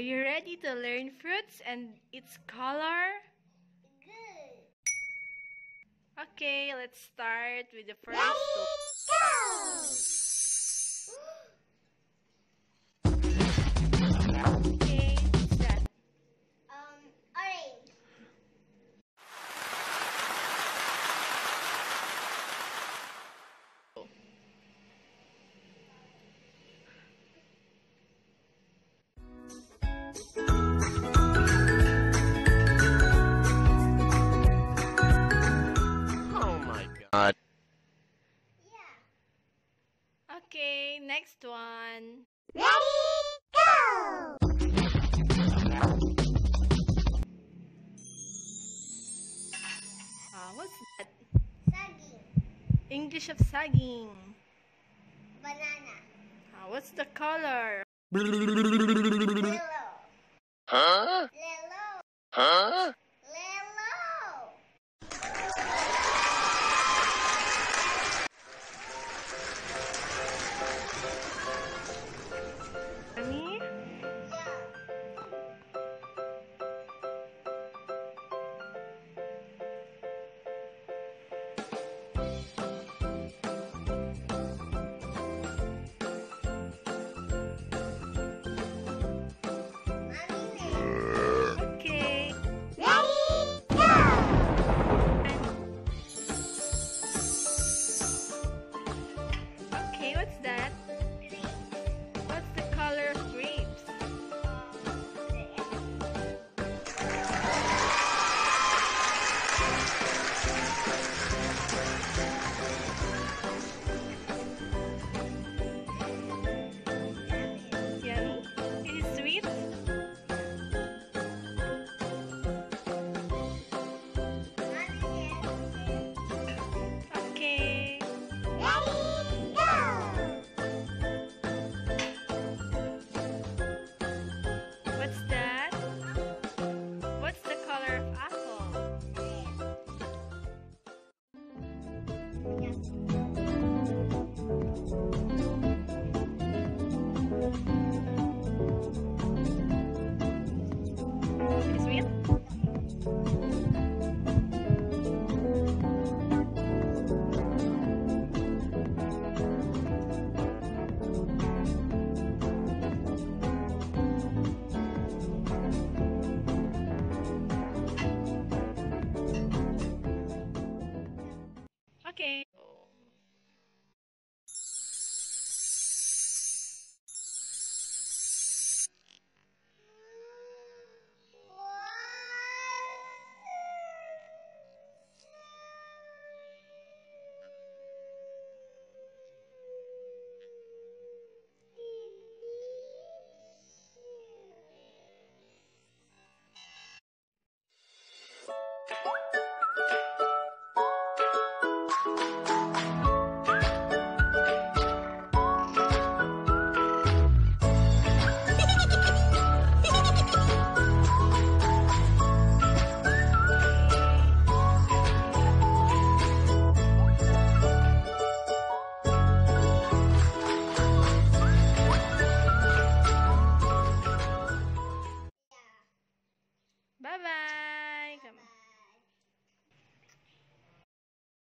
you ready to learn fruits and its color? Good. Okay, let's start with the first Ready, go! Next one. Ready, go! Uh, what's that? Saging. English of sagging. Banana. Uh, what's the color? Lilo. Huh? Lilo. Huh?